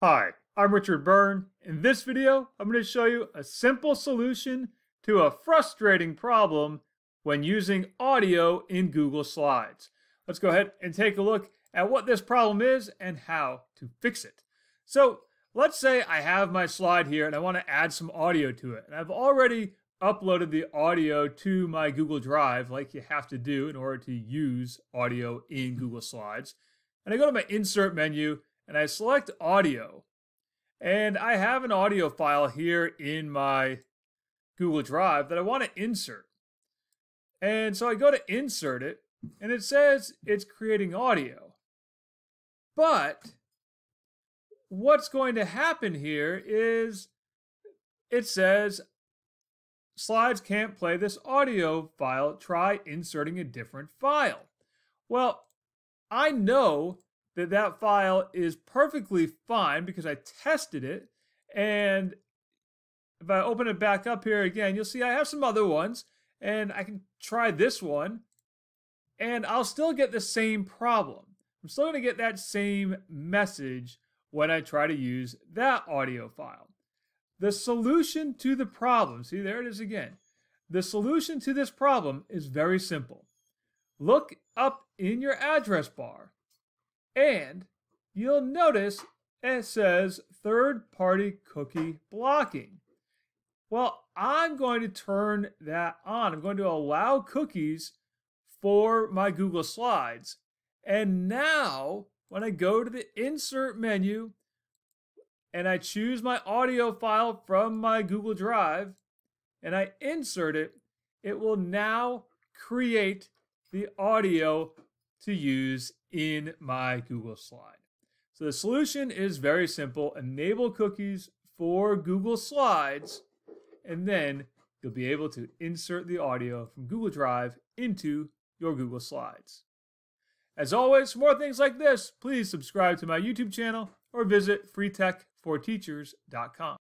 Hi, I'm Richard Byrne. In this video, I'm going to show you a simple solution to a frustrating problem when using audio in Google Slides. Let's go ahead and take a look at what this problem is and how to fix it. So let's say I have my slide here and I want to add some audio to it. And I've already uploaded the audio to my Google Drive like you have to do in order to use audio in Google Slides. And I go to my insert menu and I select audio. And I have an audio file here in my Google Drive that I want to insert. And so I go to insert it, and it says it's creating audio. But what's going to happen here is it says slides can't play this audio file. Try inserting a different file. Well, I know that that file is perfectly fine because I tested it. And if I open it back up here again, you'll see I have some other ones and I can try this one and I'll still get the same problem. I'm still going to get that same message when I try to use that audio file. The solution to the problem, see there it is again. The solution to this problem is very simple. Look up in your address bar and you'll notice it says third party cookie blocking. Well, I'm going to turn that on. I'm going to allow cookies for my Google Slides. And now, when I go to the insert menu and I choose my audio file from my Google Drive and I insert it, it will now create the audio to use in my Google slide. So the solution is very simple. Enable cookies for Google Slides, and then you'll be able to insert the audio from Google Drive into your Google Slides. As always, for more things like this, please subscribe to my YouTube channel or visit freetech4teachers.com.